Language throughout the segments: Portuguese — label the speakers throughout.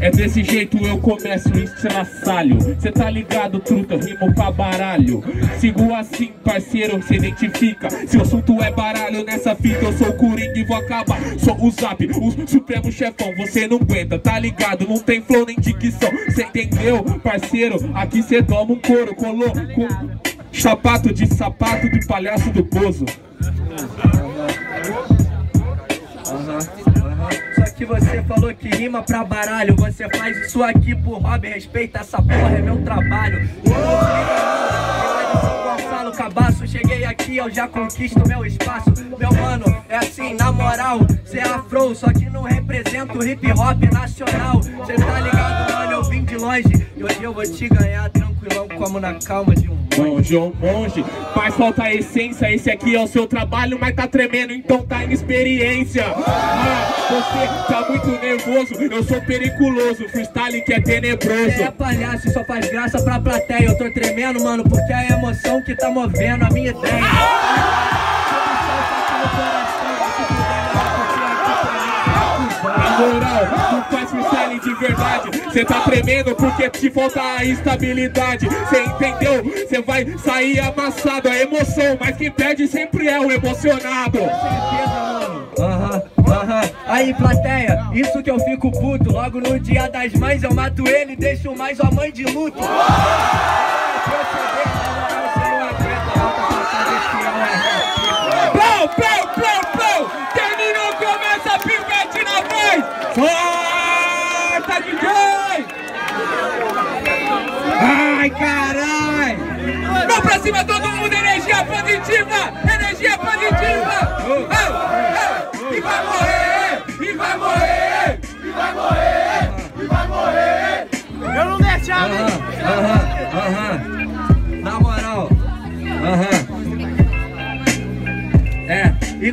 Speaker 1: É desse jeito eu começo o estraçalho Cê tá ligado, truta, rimo pra baralho. Sigo assim, parceiro, cê identifica. Se o assunto é baralho nessa fita Eu sou o Coringa e vou acabar. Sou o Zap, o supremo chefão Você não aguenta, tá ligado? Não tem flow nem dicção. Cê entendeu, parceiro? Aqui cê toma um couro Colou com sapato de sapato de palhaço do Bozo
Speaker 2: que você falou que rima pra baralho Você faz isso aqui por hobby Respeita essa porra, é meu trabalho. Gonçalo Cabaço Cheguei aqui, eu já conquisto meu espaço. Meu mano, é assim, na moral Cê é afro, só que não representa o hip hop nacional. Cê tá ligado, mano, eu vim de longe E hoje eu vou te ganhar tranquilão Como na calma de um
Speaker 1: Monge ou monge, mas falta a essência Esse aqui é o seu trabalho, mas tá tremendo Então tá inexperiência. Ah, Você tá muito nervoso Eu sou periculoso, freestyle que é tenebroso.
Speaker 2: Você é palhaço, só faz graça pra plateia Eu tô tremendo, mano, porque é a emoção que tá movendo a minha ideia.
Speaker 1: Na moral, tu faz freestyle de verdade Cê tá tremendo porque te falta a estabilidade Cê entendeu? Cê vai sair amassado, é emoção Mas quem perde sempre é o emocionado.
Speaker 2: Aí, plateia, isso que eu fico puto. Logo no dia das mães eu mato ele deixo mais a mãe de luto.
Speaker 1: Plou, Ai, carai! Vamos pra cima, todo mundo, energia positiva! Energia positiva! Oh, oh, oh. E vai morrer, e vai morrer E vai morrer, e vai morrer!
Speaker 3: Eu não deixava, hein?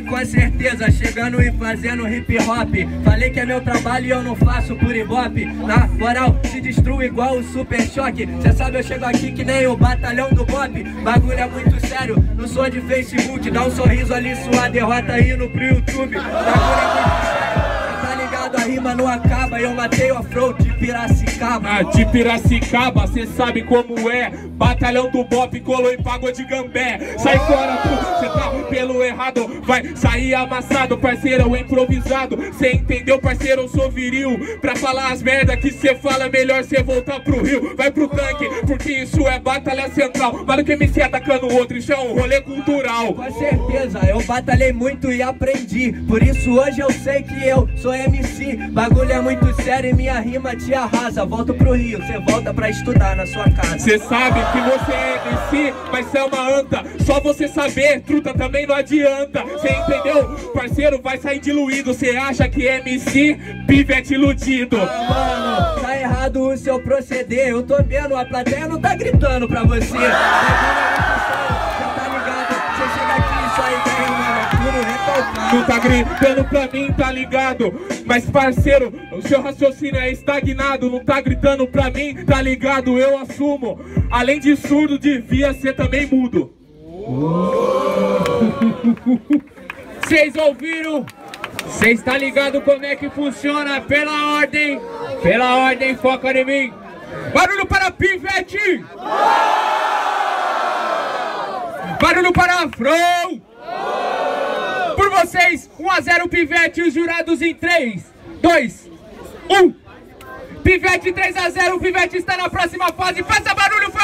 Speaker 2: Com certeza chegando e fazendo hip hop. Falei que é meu trabalho e eu não faço por ibope. Na moral, se destruo igual o Super Choque. Cê sabe eu chego aqui que nem o batalhão do Bop Bagulho é muito sério, não sou de Facebook. Dá um sorriso ali, sua derrota indo pro YouTube. Bagulho é muito rima não acaba Eu matei o afro de Piracicaba.
Speaker 1: Ah, de Piracicaba, cê sabe como é. Batalhão do Bop, colou em Pagou de Gambé. Sai fora tu, cê tá pelo errado. Vai sair amassado, parceiro, improvisado. Cê entendeu, parceiro, eu sou viril. Pra falar as merda que cê fala Melhor cê voltar pro rio. Vai pro tanque, porque isso é batalha central. Mano que MC atacando o outro, isso é um rolê cultural.
Speaker 2: Com certeza, eu batalhei muito e aprendi. Por isso hoje eu sei que eu sou MC Bagulho é muito sério e minha rima te arrasa. Volto pro Rio, cê volta pra estudar na sua casa.
Speaker 1: Cê sabe que você é MC, mas cê é uma anta. Só você saber, truta também não adianta. Cê entendeu? Parceiro, vai sair diluído. Cê acha que é MC, pivete iludido.
Speaker 2: Mano, tá errado o seu proceder. Eu tô vendo, a plateia não tá gritando pra você. Tá ligado? Cê chega aqui
Speaker 1: Não tá gritando pra mim, tá ligado? Mas parceiro, o seu raciocínio é estagnado Não tá gritando pra mim, tá ligado? Eu assumo Além de surdo, devia ser também mudo Vocês ouviram? Vocês tá ligado como é que funciona? Pela ordem, pela ordem, foca em mim Barulho para Pivete! Barulho para Afro! Vocês, 1 a 0 Pivete e os jurados em 3, 2, 1. Pivete 3 a 0, o Pivete está na próxima fase. Faça barulho, família!